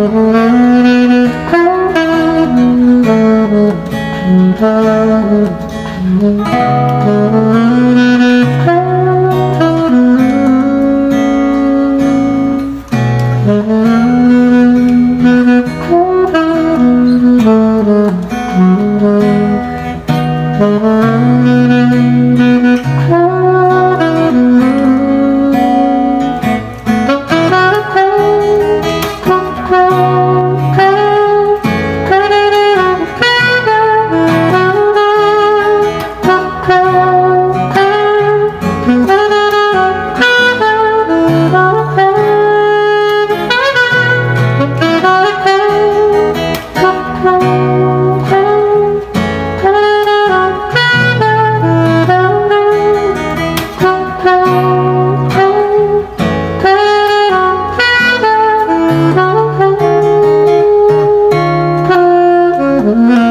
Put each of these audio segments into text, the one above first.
Oh Mm-hmm.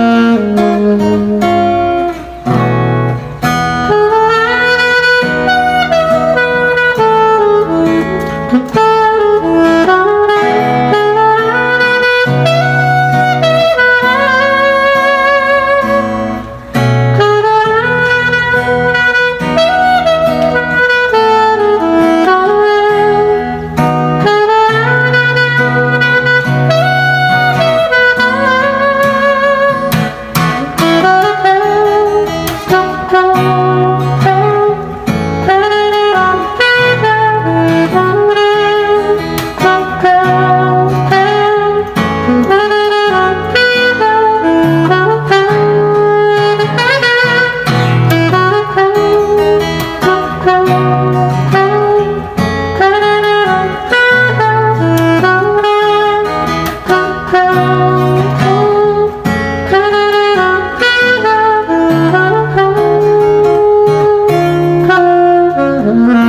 Mm-hmm.